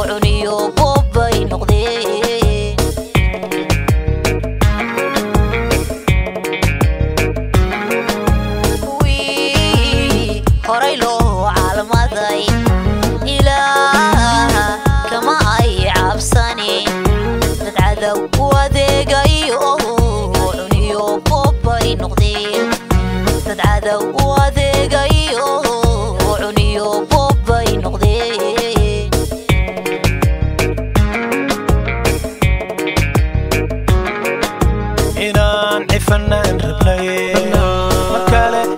عريو بوباي نغدين وي هراي لو عالمداي إله كما أي عبساني تتعذب وديقاي أوه عريو بوباي نغدين تتعذب aan cifanaan rabnaye